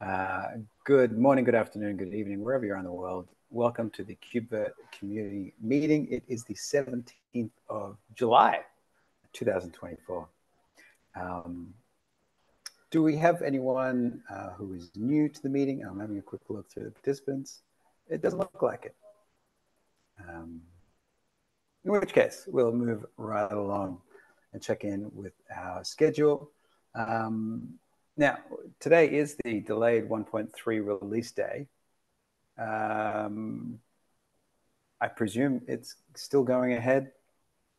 Uh, good morning, good afternoon, good evening, wherever you are in the world. Welcome to the KubeVirt community meeting. It is the 17th of July, 2024. Um, do we have anyone uh, who is new to the meeting? I'm having a quick look through the participants. It doesn't look like it. Um, in which case, we'll move right along and check in with our schedule. Um, now, today is the delayed 1.3 release day. Um, I presume it's still going ahead.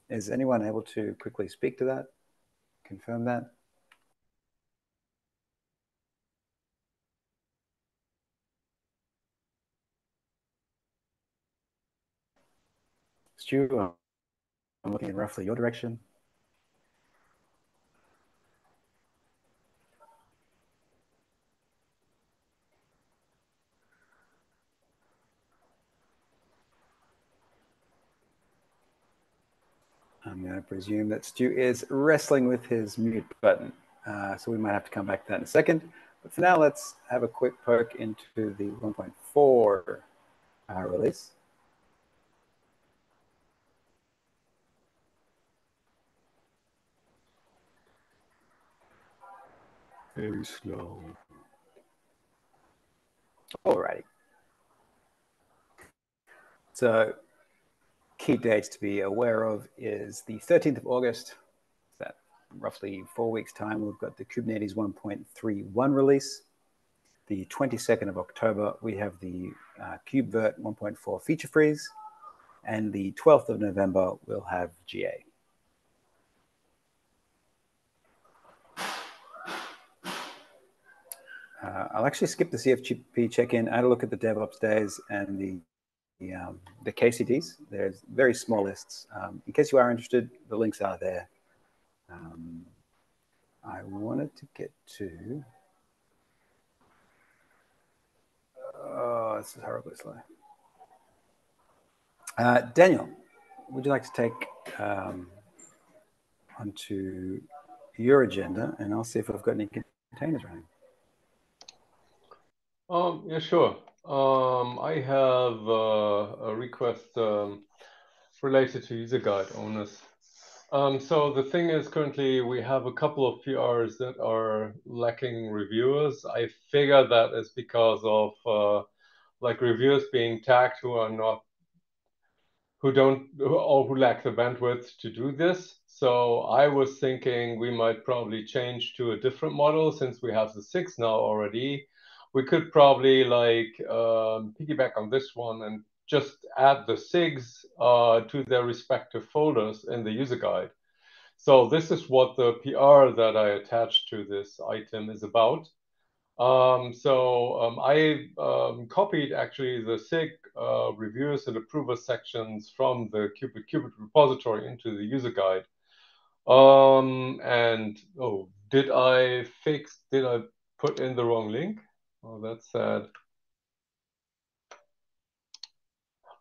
Is anyone able to quickly speak to that? Confirm that? Stu, I'm looking in roughly your direction. Presume that Stu is wrestling with his mute button. Uh, so we might have to come back to that in a second. But for now, let's have a quick poke into the 1.4 uh, release. Very slow. Alrighty. So key dates to be aware of is the 13th of August, that roughly four weeks time, we've got the Kubernetes 1.31 release. The 22nd of October, we have the uh, KubeVirt 1.4 feature freeze. And the 12th of November, we'll have GA. Uh, I'll actually skip the CFP check-in, add a look at the DevOps days and the the, um, the KCDs. There's very small lists. Um, in case you are interested, the links are there. Um, I wanted to get to. Oh, this is horribly slow. Uh, Daniel, would you like to take um, onto your agenda, and I'll see if I've got any containers running. Um, yeah, sure. Um, I have uh, a request um, related to user guide owners. Um, so the thing is, currently we have a couple of PRs that are lacking reviewers. I figure that is because of uh, like reviewers being tagged who are not, who don't, or who lack the bandwidth to do this. So I was thinking we might probably change to a different model since we have the SIGs now already we could probably like um, piggyback on this one and just add the SIGs uh, to their respective folders in the user guide. So this is what the PR that I attached to this item is about. Um, so um, I um, copied actually the SIG uh, reviewers and approvers sections from the KubeVirt Qubit repository into the user guide. Um, and oh, did I fix, did I put in the wrong link? Oh, that's sad.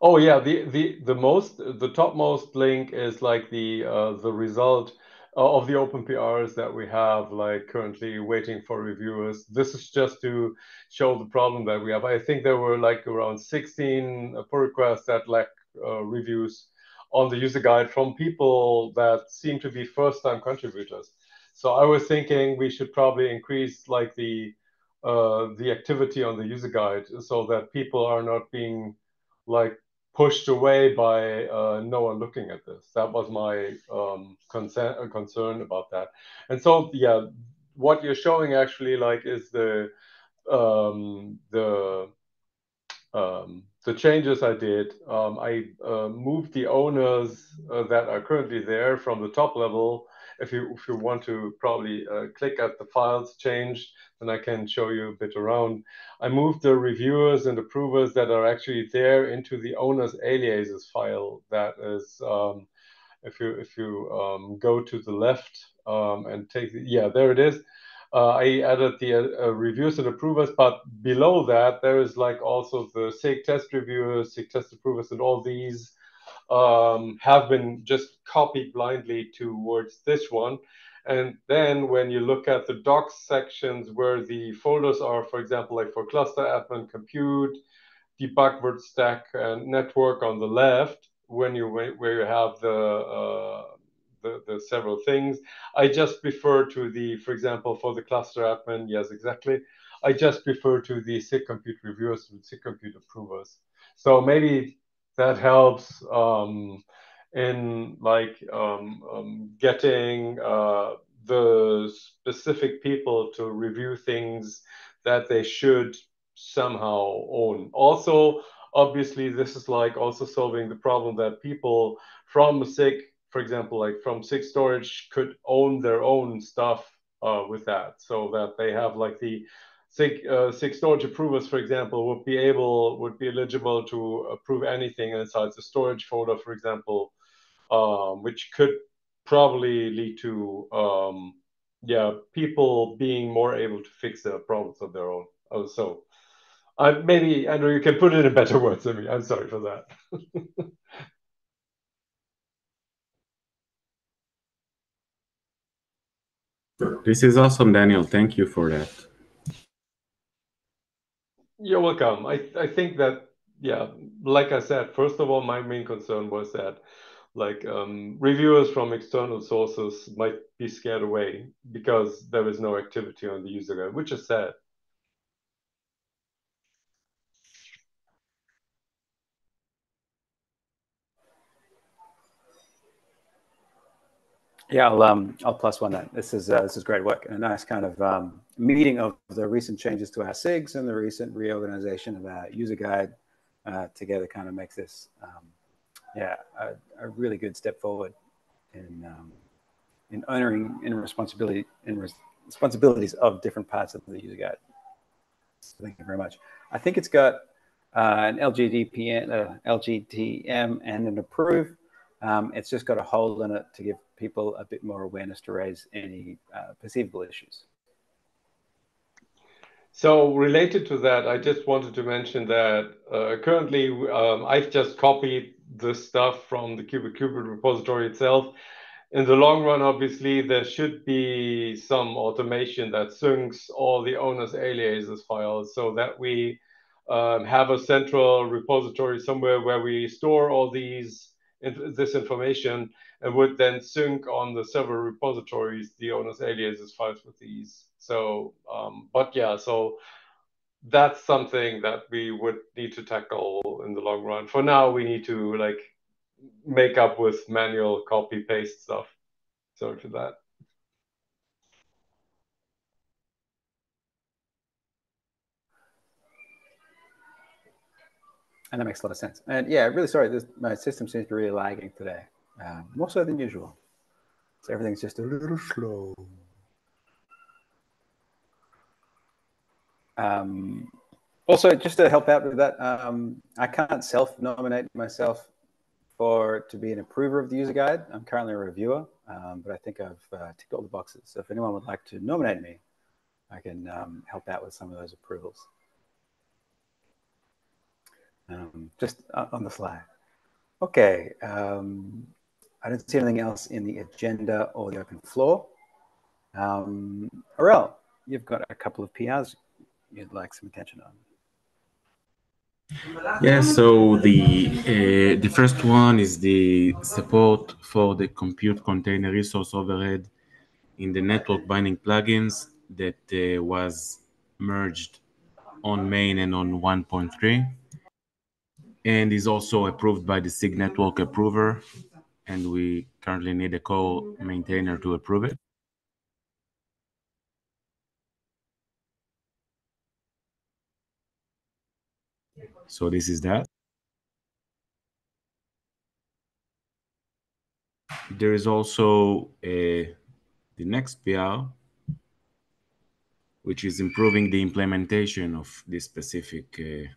Oh yeah, the the the most the topmost link is like the uh, the result of the open PRs that we have like currently waiting for reviewers. This is just to show the problem that we have. I think there were like around 16 pull requests that lack uh, reviews on the user guide from people that seem to be first time contributors. So I was thinking we should probably increase like the uh, the activity on the user guide so that people are not being like pushed away by uh, no one looking at this. That was my um, concern, uh, concern about that. And so, yeah, what you're showing actually like is the um, the um, the changes I did. Um, I uh, moved the owners uh, that are currently there from the top level if you if you want to probably uh, click at the files changed, then I can show you a bit around. I moved the reviewers and approvers that are actually there into the owner's aliases file. That is, um, if you if you um, go to the left um, and take the, yeah, there it is. Uh, I added the uh, and approvers, but below that there is like also the SIG test reviewers, SIG test approvers, and all these um, have been just copied blindly towards this one. And then when you look at the docs sections where the folders are, for example, like for cluster admin, compute, debug virt stack, and network on the left, when you where you have the uh, the, the several things. I just refer to the, for example, for the cluster admin, yes, exactly. I just refer to the SIG compute reviewers and SIG compute approvers. So maybe that helps um, in like um, um, getting uh, the specific people to review things that they should somehow own. Also, obviously, this is like also solving the problem that people from SIG, for example, like from SIG storage could own their own stuff uh, with that so that they have like the SIG, uh, storage approvers, for example, would be able, would be eligible to approve anything inside the storage folder, for example, um, which could probably lead to, um, yeah, people being more able to fix their problems of their own. Oh, so uh, maybe, Andrew, you can put it in better words than me. I'm sorry for that. This is awesome, Daniel. Thank you for that. You're welcome. I, I think that, yeah, like I said, first of all, my main concern was that like um, reviewers from external sources might be scared away because there is no activity on the user guide, which is sad. Yeah, I'll um, I'll plus one that. This is uh, this is great work and a nice kind of um, meeting of the recent changes to our SIGs and the recent reorganization of our user guide uh, together. Kind of makes this, um, yeah, a, a, really good step forward in um, in honoring in responsibility in res responsibilities of different parts of the user guide. So thank you very much. I think it's got uh, an LGDPN, uh, LGTM, and an approve. Um, it's just got a hole in it to give people a bit more awareness to raise any uh, perceivable issues. So related to that, I just wanted to mention that uh, currently um, I've just copied the stuff from the KubeVirt repository itself. In the long run, obviously, there should be some automation that syncs all the owner's aliases files so that we um, have a central repository somewhere where we store all these this information and would then sync on the several repositories the owner's aliases files with these. So, um, but yeah, so that's something that we would need to tackle in the long run. For now, we need to like make up with manual copy paste stuff. Sorry for that. And that makes a lot of sense. And yeah, really sorry, this, my system seems to be really lagging today, um, more so than usual. So everything's just a little slow. Um, also, just to help out with that, um, I can't self-nominate myself for to be an approver of the user guide. I'm currently a reviewer, um, but I think I've uh, ticked all the boxes. So if anyone would like to nominate me, I can um, help out with some of those approvals um, just on the fly. Okay, um, I don't see anything else in the agenda or the open floor. Um, you've got a couple of PRs you'd like some attention on. Yeah, so the uh, the first one is the support for the compute container resource overhead in the network binding plugins that uh, was merged on main and on 1.3 and is also approved by the SIG network approver. And we currently need a co-maintainer to approve it. So this is that. There is also a, the next PR, which is improving the implementation of this specific uh,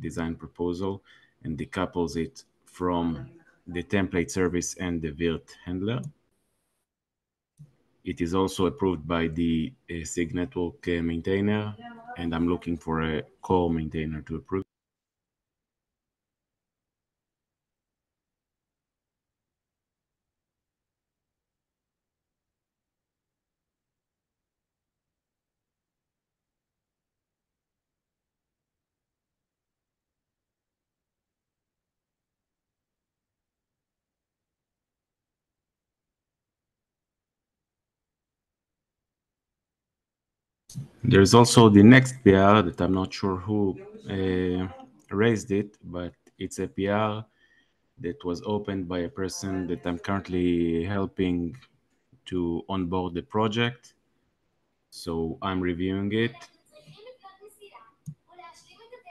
design proposal and decouples it from the template service and the virt handler. It is also approved by the uh, SIG network uh, maintainer, and I'm looking for a core maintainer to approve. There's also the next PR that I'm not sure who uh, raised it, but it's a PR that was opened by a person that I'm currently helping to onboard the project. So I'm reviewing it.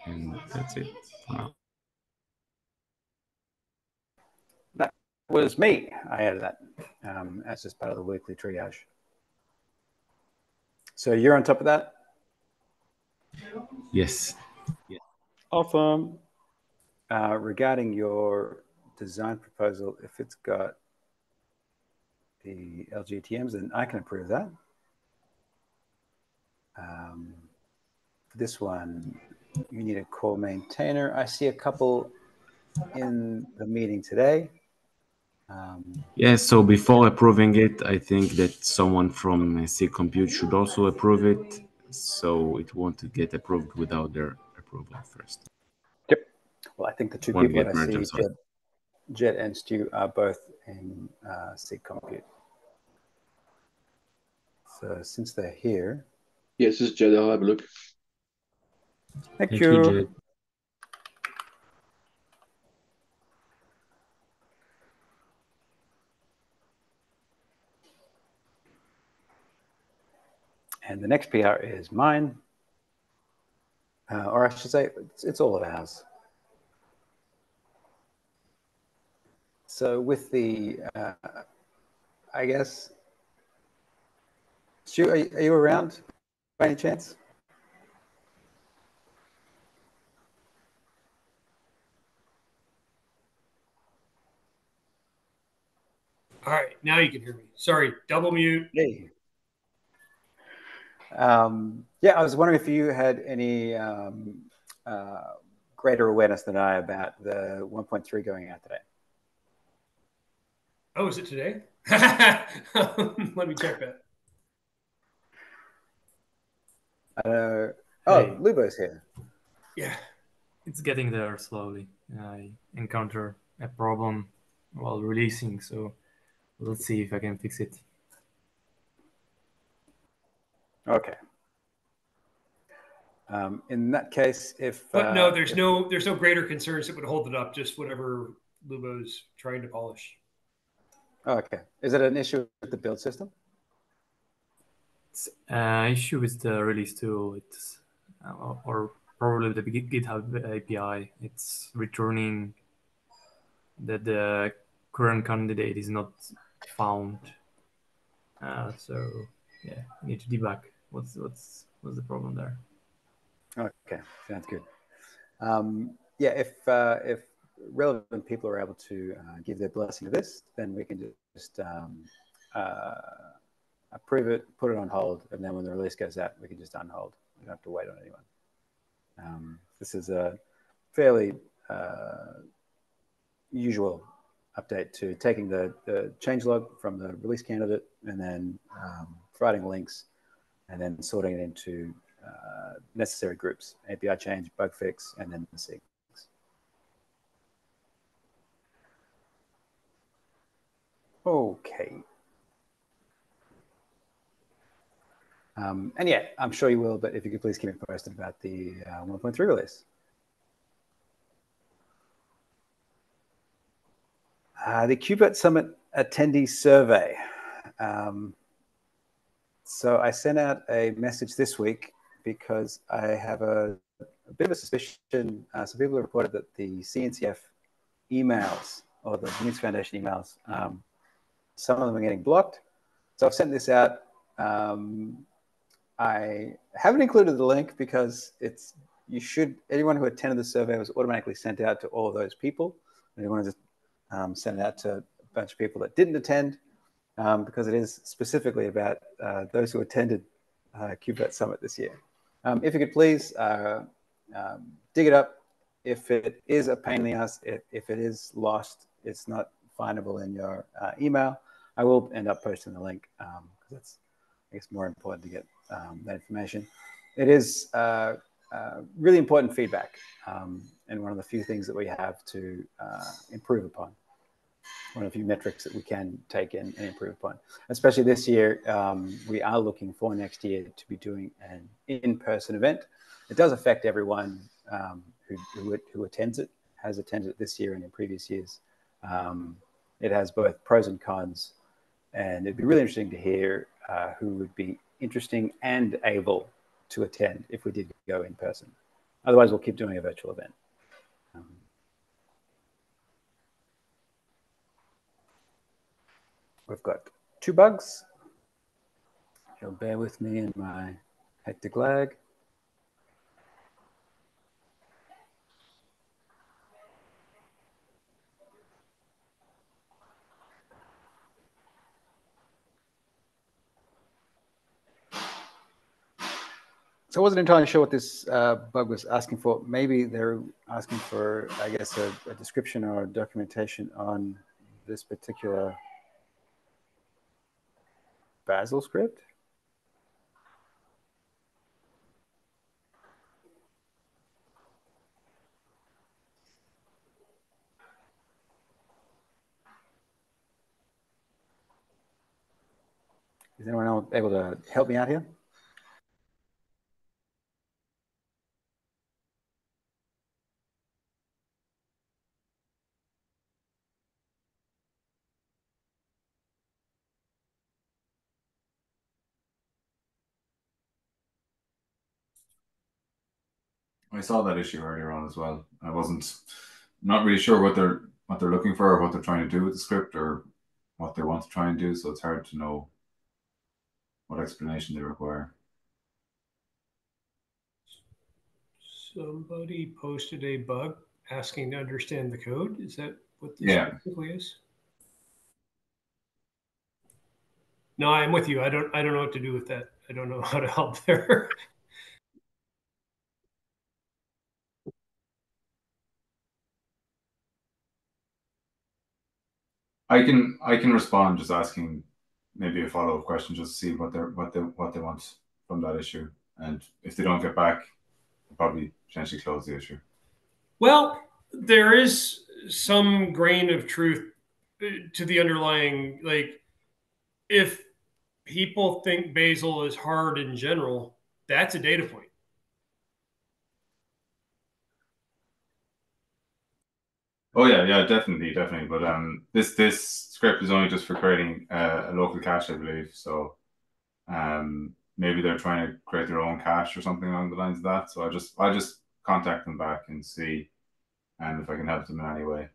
And that's it That was me. I added that um, as just part of the weekly triage. So you're on top of that? Yes. Yeah. Awesome. Uh, regarding your design proposal, if it's got the LGTMs, then I can approve that. Um, this one, you need a core maintainer. I see a couple in the meeting today. Um, yeah, so before approving it, I think that someone from SIG Compute should also approve it, so it won't get approved without their approval first. Yep. Well, I think the two One people that I see, Jet, Jet, and Stu, are both in uh, SIG Compute. So since they're here. Yes, this is Jet. I'll have a look. Thank, Thank you. you And the next PR is mine, uh, or I should say, it's, it's, all of ours. So with the, uh, I guess, Stu, are, are you around by any chance? All right, now you can hear me. Sorry, double mute. Hey. Um, yeah, I was wondering if you had any um, uh, greater awareness than I about the 1.3 going out today. Oh, is it today? Let me check that. Uh, oh, hey. Lubo's here. Yeah. It's getting there slowly. I encounter a problem while releasing, so let's see if I can fix it. Okay. Um, in that case, if but uh, no, there's if, no there's no greater concerns that would hold it up. Just whatever Lubo's trying to polish. Okay. Is it an issue with the build system? It's uh, issue with the release tool. It's uh, or probably the GitHub API. It's returning that the current candidate is not found. Uh, so yeah, I need to debug what's what's what's the problem there. Okay, sounds good. Um, yeah, if uh, if relevant people are able to uh, give their blessing to this, then we can just um, uh, approve it, put it on hold, and then when the release goes out, we can just unhold. We don't have to wait on anyone. Um, this is a fairly uh, usual update to taking the, the change log from the release candidate and then um, providing links and then sorting it into uh, necessary groups, API change, bug fix, and then the sequence. Okay. Um, and yeah, I'm sure you will, but if you could please keep me posted about the uh, 1.3 release. Uh, the KubeVirt Summit attendee survey. Um, so I sent out a message this week because I have a, a bit of a suspicion. Uh, some people have reported that the CNCF emails or the Linux Foundation emails, um, some of them are getting blocked. So I've sent this out. Um, I haven't included the link because it's you should anyone who attended the survey was automatically sent out to all of those people. And you want to just um, send it out to a bunch of people that didn't attend um, because it is specifically about uh, those who attended uh, KubeVirt Summit this year. Um, if you could please uh, um, dig it up. If it is a pain in the ass, if, if it is lost, it's not findable in your uh, email, I will end up posting the link because um, it's, I guess, more important to get um, that information. It is uh, uh, really important feedback um, and one of the few things that we have to uh, improve upon. One of the few metrics that we can take and, and improve upon. Especially this year, um, we are looking for next year to be doing an in-person event. It does affect everyone um, who, who, who, attends it, has attended it this year and in previous years. Um, it has both pros and cons, and it'd be really interesting to hear uh, who would be interesting and able to attend if we did go in person. Otherwise, we'll keep doing a virtual event. We've got two bugs. You'll bear with me in my hectic lag. So I wasn't entirely sure what this uh, bug was asking for. Maybe they're asking for, I guess, a, a description or documentation on this particular Bazel script. Is anyone able to help me out here? I saw that issue earlier on as well. I wasn't not really sure what they're what they're looking for or what they're trying to do with the script or what they want to try and do. So it's hard to know what explanation they require. Somebody posted a bug asking to understand the code. Is that what this yeah. is? No, I'm with you. I don't I don't know what to do with that. I don't know how to help there. I can I can respond just asking maybe a follow up question just to see what they're what they what they want from that issue, and if they don't get back, probably potentially close the issue. Well, there is some grain of truth uh, to the underlying like if people think Bazel is hard in general, that's a data point. Oh yeah, yeah, definitely, definitely. But um, this this script is only just for creating uh, a local cache, I believe. So, um, maybe they're trying to create their own cache or something along the lines of that. So I just I just contact them back and see, and um, if I can help them in any way.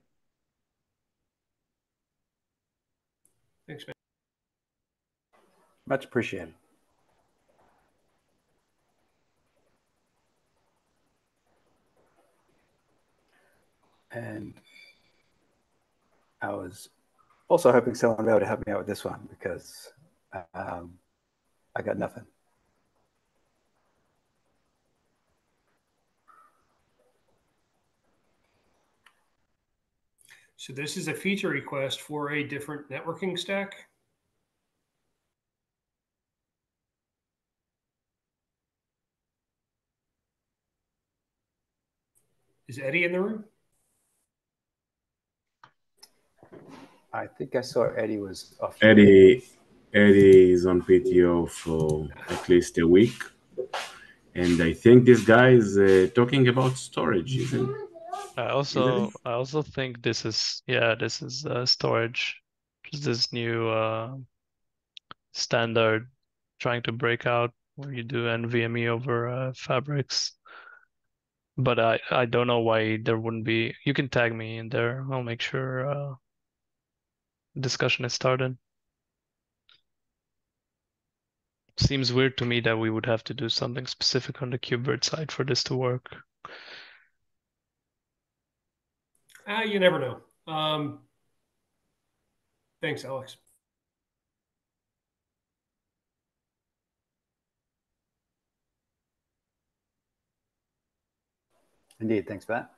Thanks, man. Much appreciated. And I was also hoping someone would be able to help me out with this one because um, I got nothing. So this is a feature request for a different networking stack. Is Eddie in the room? I think I saw Eddie was off. Eddie, Eddie is on PTO for at least a week, and I think this guy is uh, talking about storage, isn't? I also, I also think this is, yeah, this is uh, storage, just this new uh, standard trying to break out where you do NVMe over uh, fabrics. But I, I don't know why there wouldn't be. You can tag me in there. I'll make sure uh, discussion is started. Seems weird to me that we would have to do something specific on the KubeVirt side for this to work. Ah, uh, you never know. Um, thanks, Alex. Indeed. Thanks for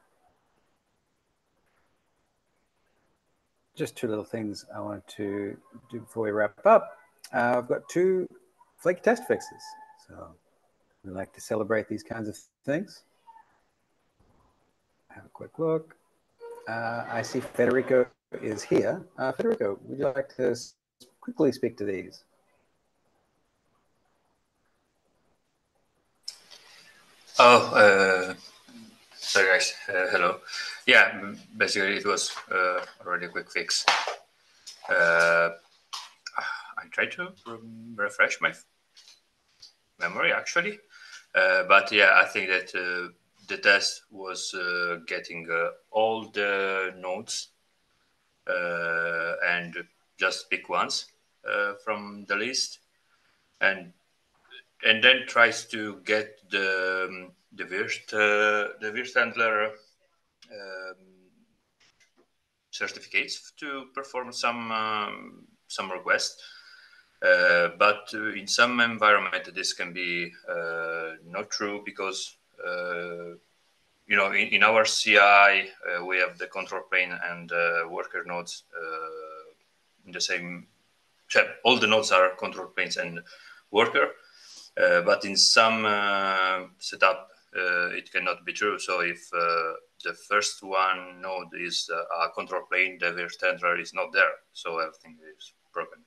just two little things I wanted to do before we wrap up. Uh, I've got two flake test fixes. So we like to celebrate these kinds of things. Have a quick look. Uh, I see Federico is here. Uh, Federico, would you like to quickly speak to these? Oh, uh, sorry guys. Uh, hello. Yeah, basically it was uh, already a quick fix. Uh, I tried to refresh my memory actually, uh, but yeah, I think that uh, the test was uh, getting all the nodes and just pick ones from the list, and and then tries to get the um, the virt uh, the virt handler certificates to perform some um, some requests. Uh, but uh, in some environment, this can be uh, not true because uh, you know in, in our CI uh, we have the control plane and worker nodes in the same. All the nodes are control planes and worker, but in some setup it cannot be true. So if the first one node is uh, a control plane, the virt handler is not there, so everything is broken.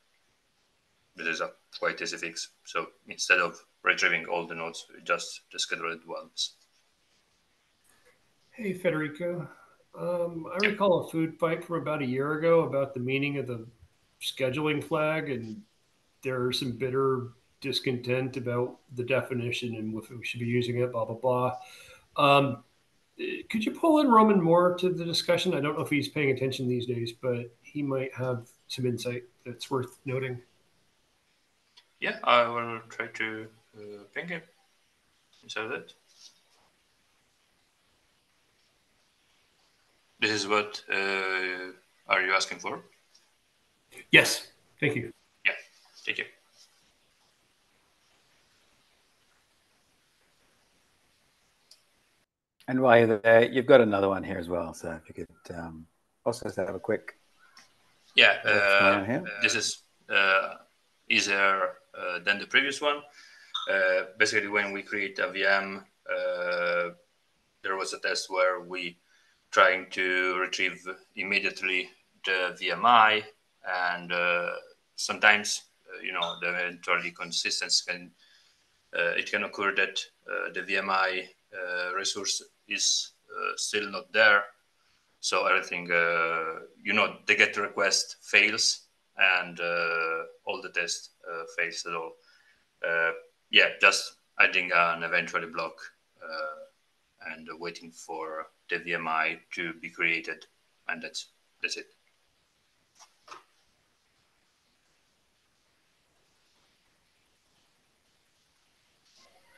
This is a quite easy fix. So instead of retrieving all the nodes, just schedule it once. Hey, Federico. Um, I recall a food fight from about a year ago about the meaning of the scheduling flag, and there are some bitter discontent about the definition and if we should be using it, blah, blah, blah. Um, could you pull in Roman more to the discussion? I don't know if he's paying attention these days, but he might have some insight that's worth noting. Yeah, I will try to uh, ping him. So that it? this is what uh, are you asking for? Yes, thank you. Yeah, thank you. And while you're there, you've got another one here as well. So if you could um, also have a quick. Yeah, uh, this is uh, easier uh, than the previous one. Uh, basically, when we create a VM, uh, there was a test where we trying to retrieve immediately the VMI, and uh, sometimes you know the eventually consistency can it can occur that the VMI resource is uh, still not there. So everything, uh, you know, the GET request fails and uh, all the test fails at all. yeah, just adding an eventually block and waiting for the VMI to be created, and that's that's it.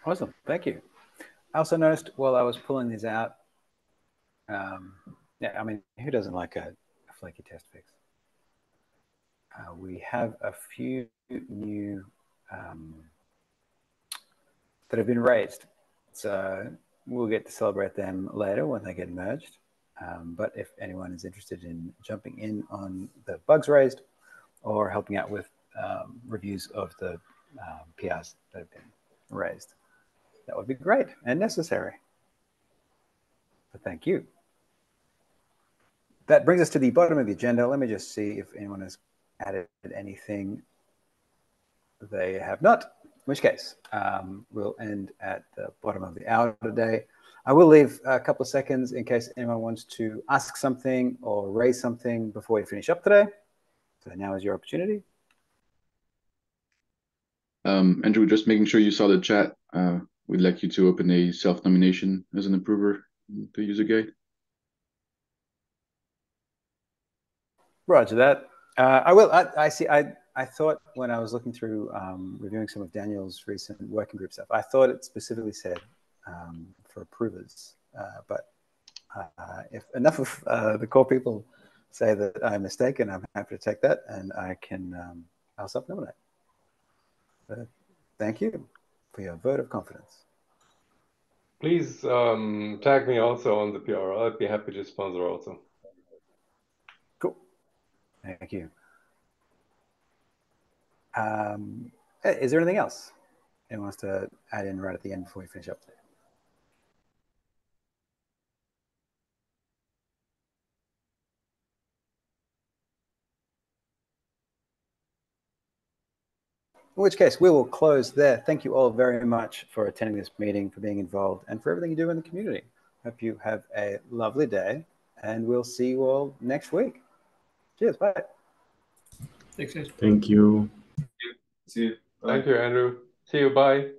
Awesome, thank you. I also noticed while I was pulling these out, um, yeah, I mean, who doesn't like a, a flaky test fix? Uh, we have a few new um, that have been raised. So we'll get to celebrate them later when they get merged. Um, but if anyone is interested in jumping in on the bugs raised or helping out with um, reviews of the um, PRs that have been raised, that would be great and necessary. But thank you. That brings us to the bottom of the agenda. Let me just see if anyone has added anything they have not, in which case um, we'll end at the bottom of the hour today. I will leave a couple of seconds in case anyone wants to ask something or raise something before we finish up today. So now is your opportunity. Um, Andrew, just making sure you saw the chat. Uh, we'd like you to open a self-nomination as an approver to user guide. Roger that. Uh, I will. I, I, see. I I thought when I was looking through um, reviewing some of Daniel's recent working group stuff, I thought it specifically said um, for approvers. Uh, but uh, if enough of uh, the core people say that I'm mistaken, I'm happy to take that, and I can um, I'll self-nominate. thank you for your vote of confidence. Please um, tag me also on the PR. I'd be happy to sponsor also. Cool. Thank you. Um, is there anything else anyone wants to add in right at the end before we finish up In which case, we will close there. Thank you all very much for attending this meeting, for being involved, and for everything you do in the community. Hope you have a lovely day, and we'll see you all next week. Cheers. Bye. Thanks, guys. Thank you. See you. Thank you, Andrew. See you. Bye.